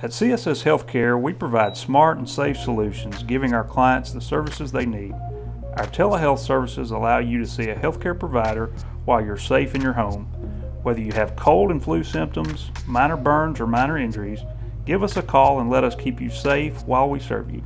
At CSS Healthcare, we provide smart and safe solutions, giving our clients the services they need. Our telehealth services allow you to see a healthcare provider while you're safe in your home. Whether you have cold and flu symptoms, minor burns, or minor injuries, give us a call and let us keep you safe while we serve you.